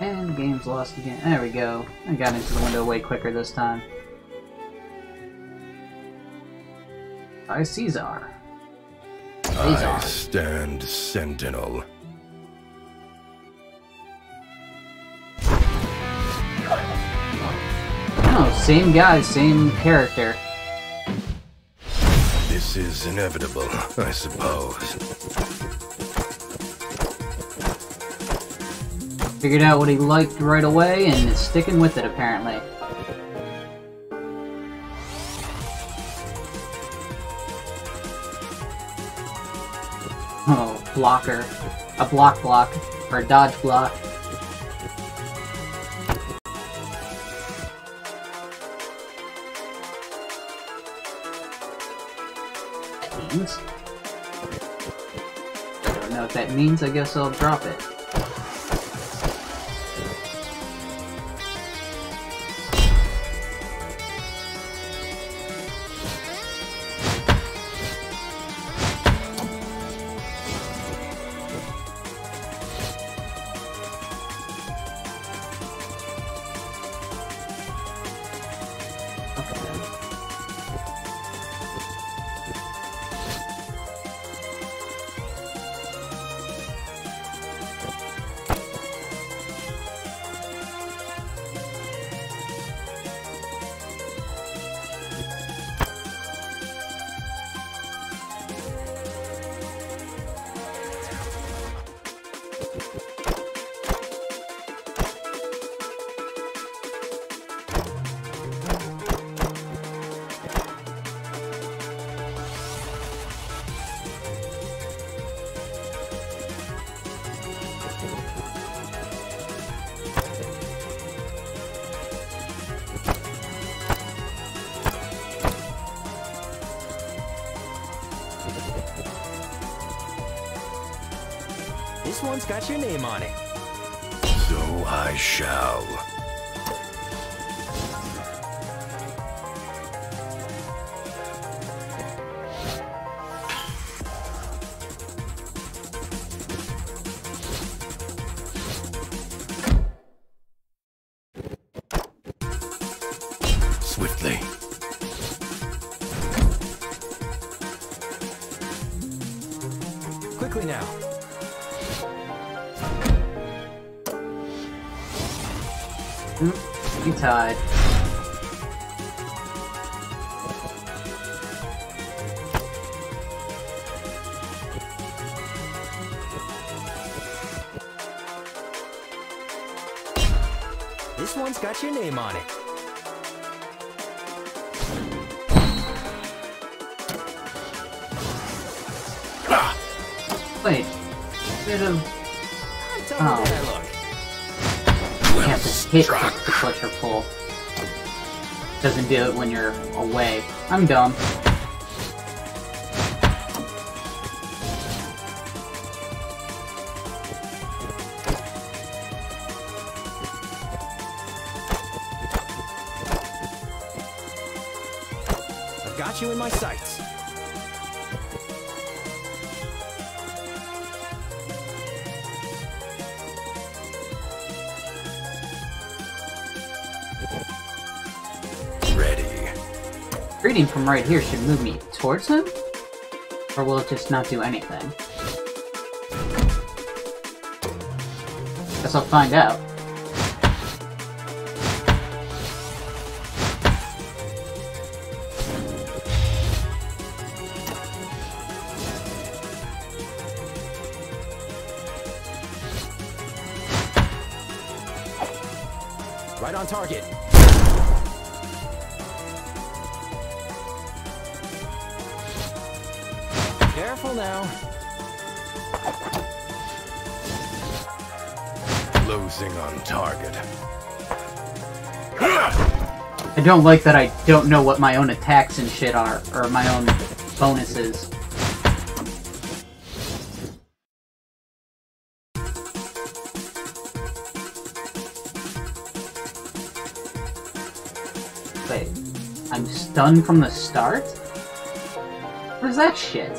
And game's lost again. There we go. I got into the window way quicker this time. By César. I César. stand sentinel. Oh, same guy, same character. This is inevitable, I suppose. Figured out what he liked right away and is sticking with it apparently. Oh, blocker. A block block. Or a dodge block. That means. I don't know what that means, I guess I'll drop it. Got your name on it. So I shall. Hmm, you tied. This one's got your name on it. Wait. Of Tell Oh. Have to hit to, to push or pull. Doesn't do it when you're away. I'm dumb. I've got you in my sights. Reading from right here should move me towards him? Or will it just not do anything? Guess I'll find out. Right on target. Losing on target. I don't like that I don't know what my own attacks and shit are, or my own bonuses. Wait, I'm stunned from the start? What is that shit?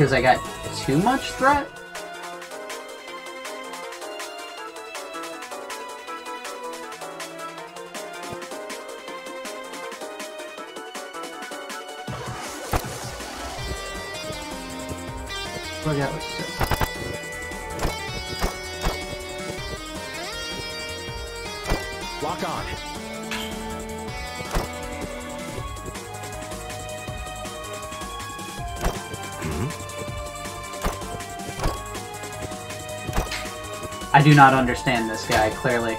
Because I got too much threat? Well, that was sick. Lock on. I do not understand this guy, clearly.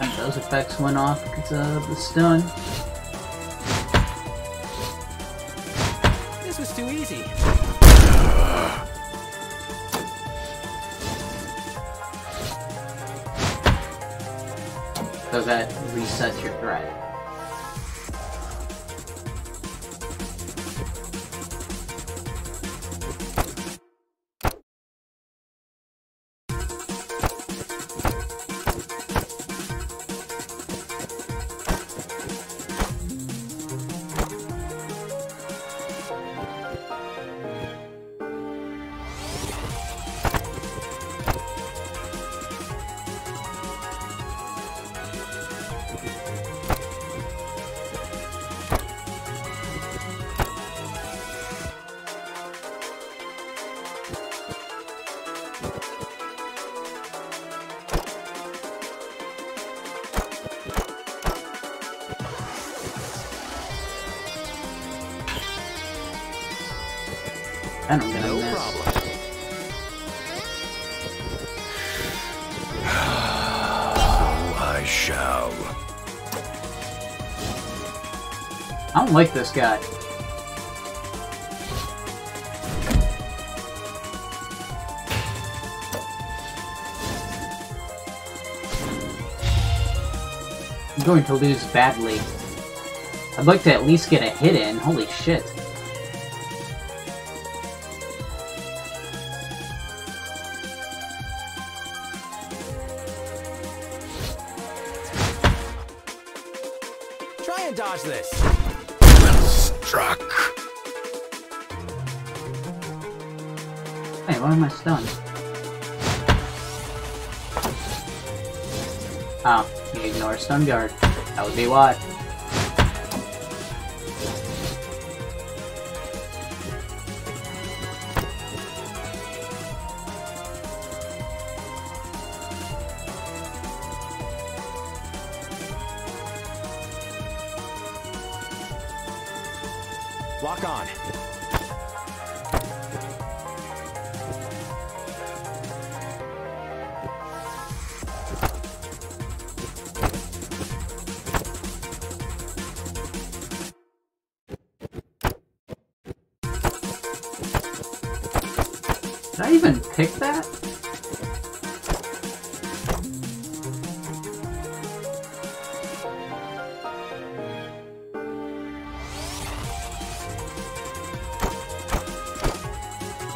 And those effects went off because of the stun. Gonna No problem. I shall. I don't like this guy. I'm going to lose badly. I'd like to at least get a hit in. Holy shit. Try and dodge this. Struck. Hey, why am I stunned? Oh, you ignore stun guard. That would be why. Did I even pick that?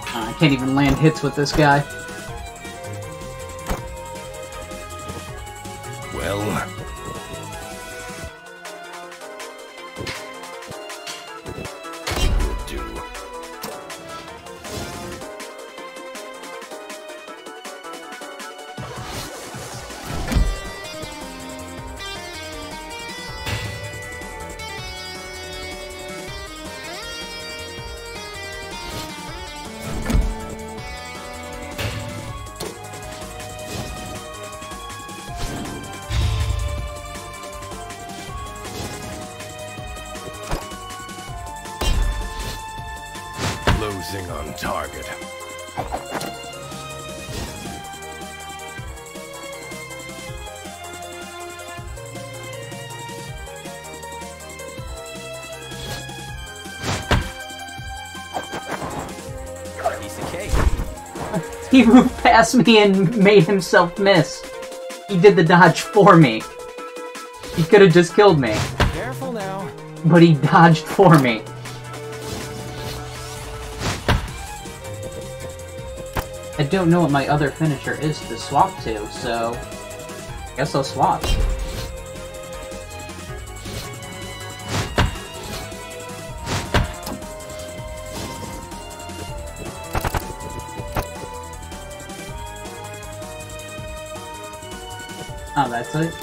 Uh, I can't even land hits with this guy. Focusing on target. he moved past me and made himself miss. He did the dodge for me. He could have just killed me. Careful now. But he dodged for me. Don't know what my other finisher is to swap to, so... I guess I'll swap. Oh, that's it?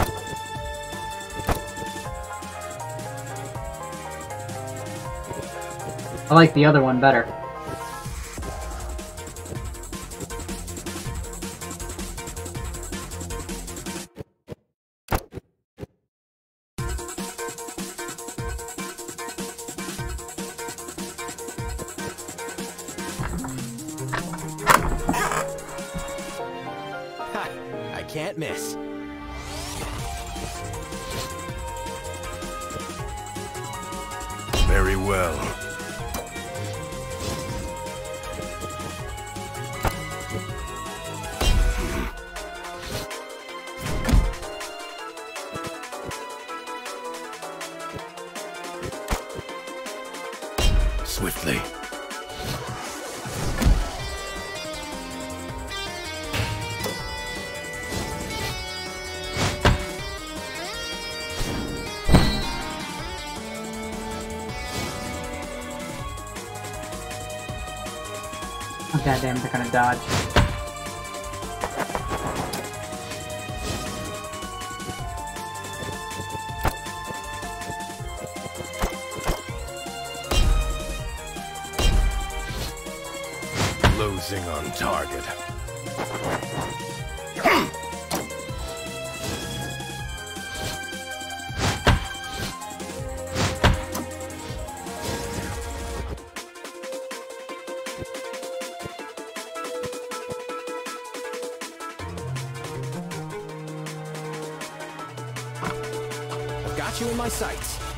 I like the other one better. Swiftly. Oh, goddamn, they're gonna dodge. Got you in my sights.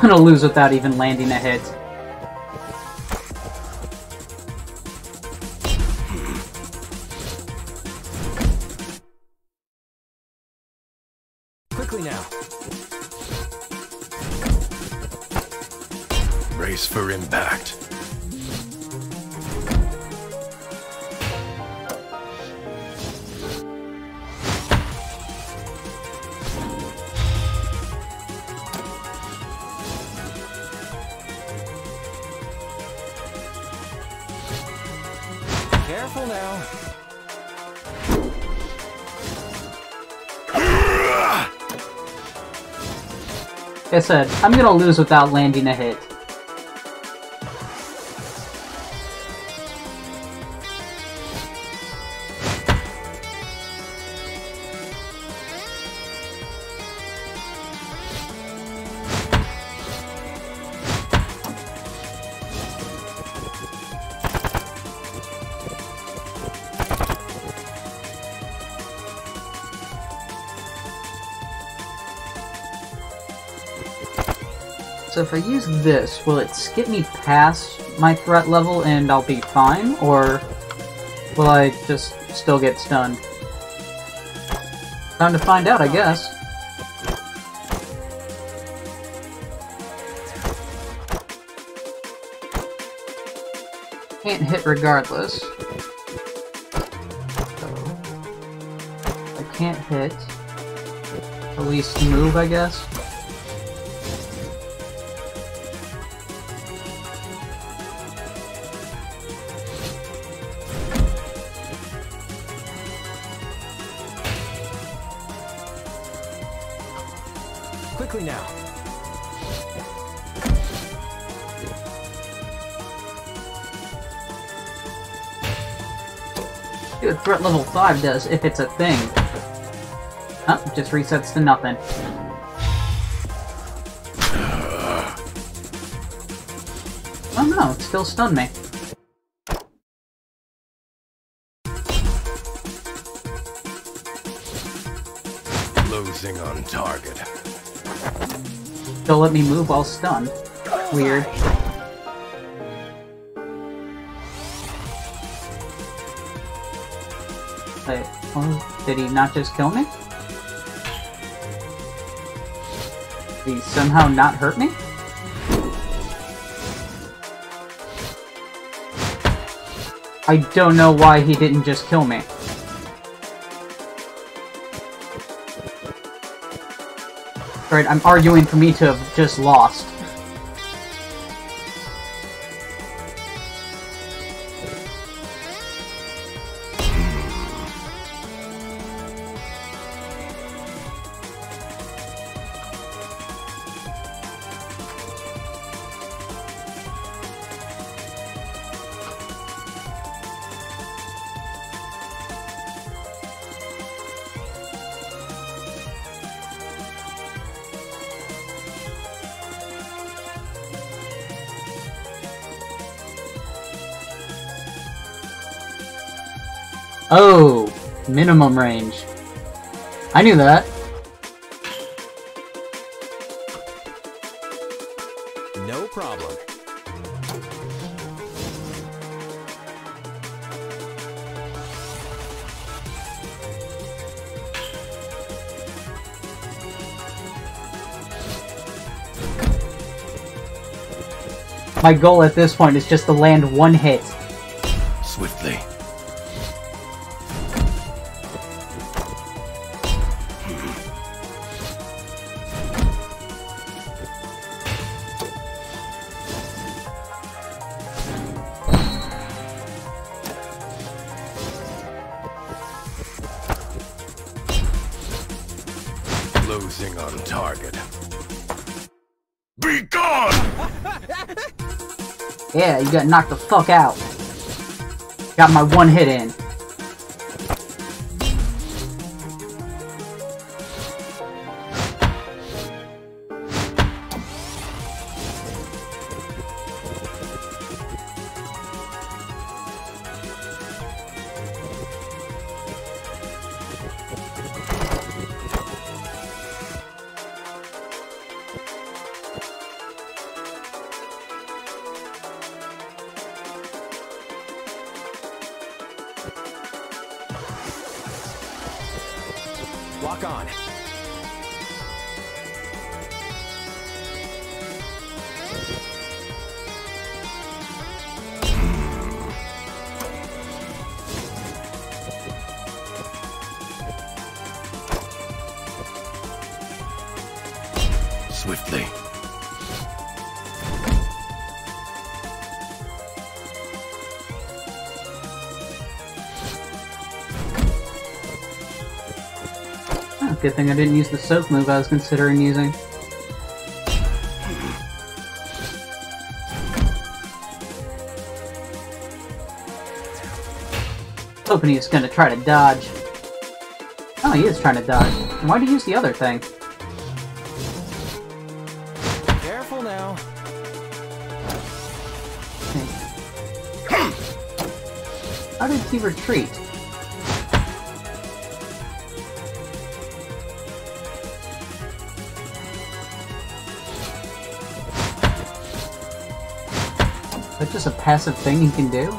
I'm gonna lose without even landing a hit. Like I said, I'm gonna lose without landing a hit. So if I use this, will it skip me past my threat level and I'll be fine? Or will I just still get stunned? Time to find out, I guess. Can't hit regardless. So, I can't hit. At least move, I guess. Threat level 5 does, if it's a thing. Oh, just resets to nothing. Oh no, it still stunned me. Losing on target. Don't let me move while stunned. Weird. Oh, did he not just kill me? Did he somehow not hurt me? I don't know why he didn't just kill me. Right, I'm arguing for me to have just lost. Oh, minimum range. I knew that. No problem. My goal at this point is just to land one hit. Knocked the fuck out. Got my one hit in. On. Good thing I didn't use the soap move I was considering using. Hoping he's gonna try to dodge. Oh, he is trying to dodge. Why'd he use the other thing? Careful now. How did he retreat? Just a passive thing he can do?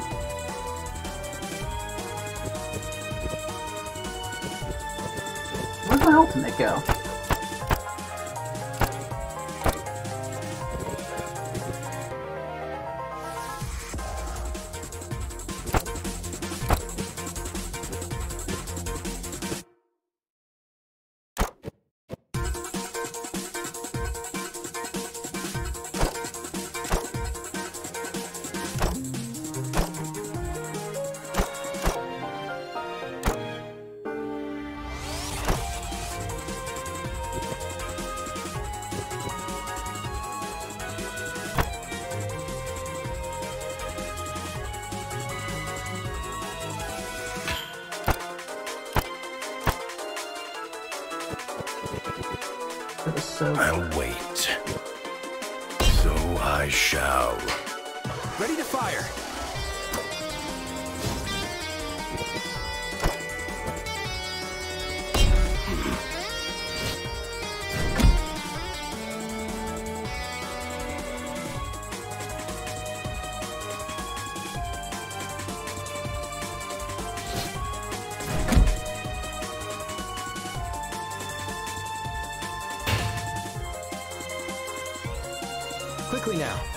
Now.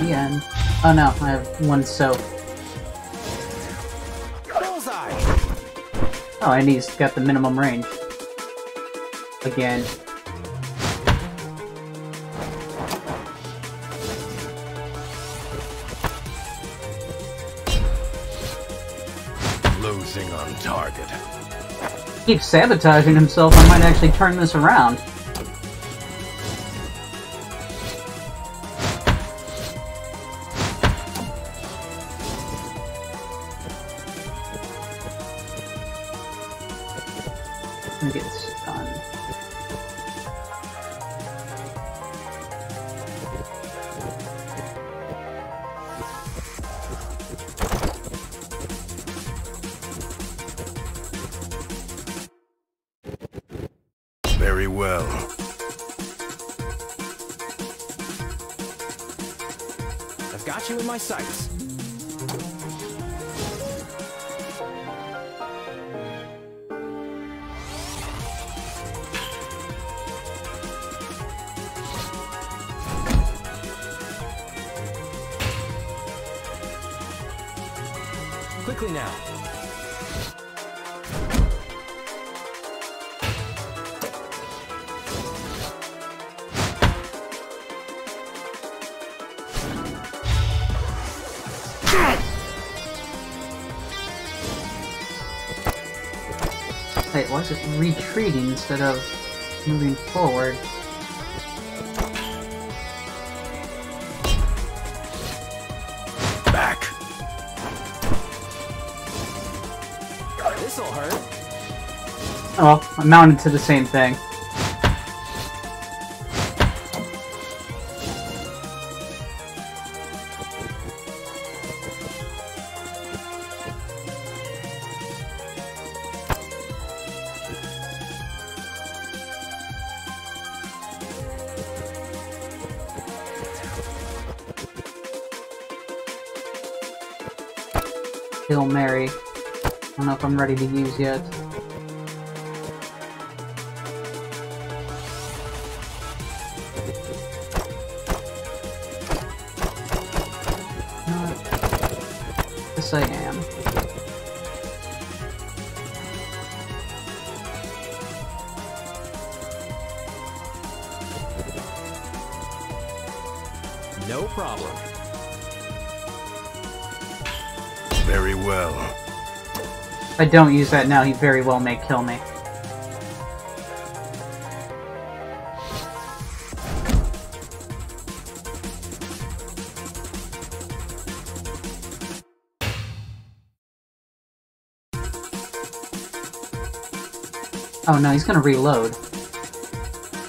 the end. Oh no, I have one soap. Bullseye. Oh, and he's got the minimum range. Again. Keeps sabotaging himself, I might actually turn this around. My sights. Wait, why is it retreating instead of moving forward? Back. This'll hurt. Oh, I'm mounted to the same thing. Hail Mary. I don't know if I'm ready to use yet. Yes, I am. No problem. Very well. If I don't use that now, he very well may kill me. Oh no, he's gonna reload.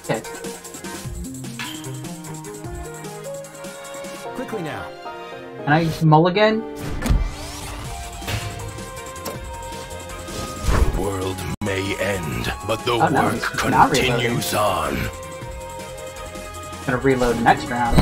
Okay. Quickly now. Can I mulligan? But the Oh, no, work he's not reloading. continues on. Gonna reload next round.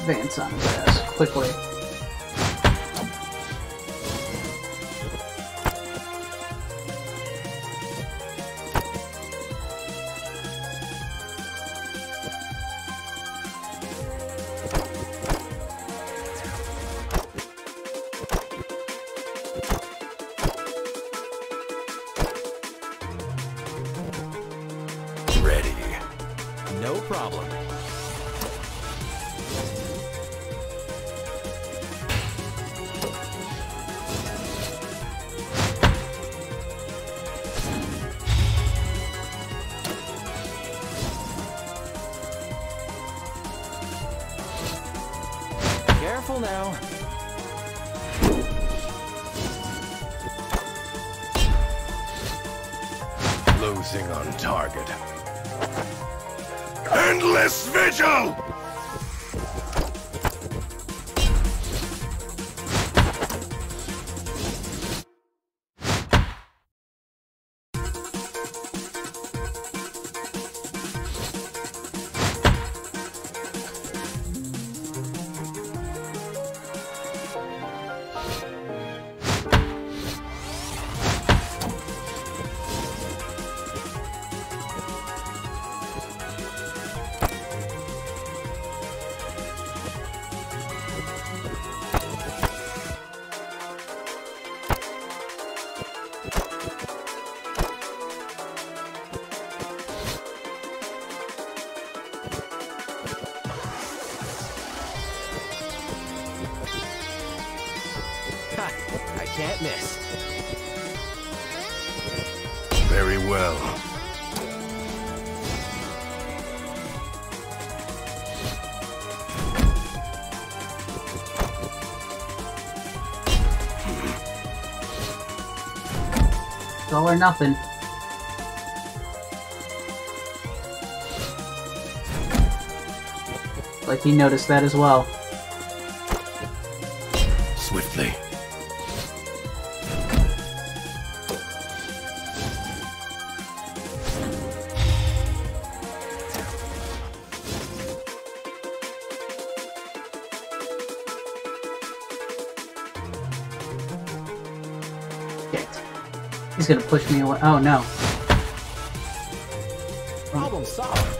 Advance on his ass quickly. Losing on target. Endless vigil! I can't miss. Very well. It's all or nothing. Like he noticed that as well. Gonna push me away. Oh no. Problem solved.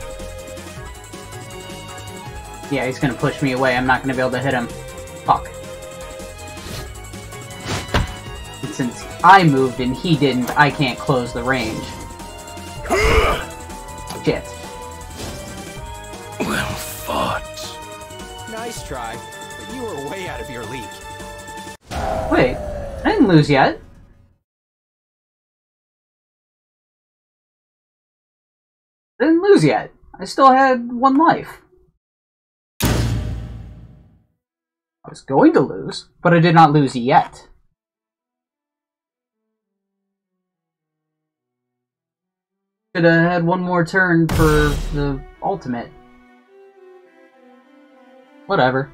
Yeah, he's gonna push me away. I'm not gonna be able to hit him. Fuck. And since I moved and he didn't, I can't close the range. Shit. Well fought. Nice try, but you were way out of your league. Wait, I didn't lose yet. Lose yet. I still had one life. I was going to lose, but I did not lose yet. Should have had one more turn for the ultimate. Whatever.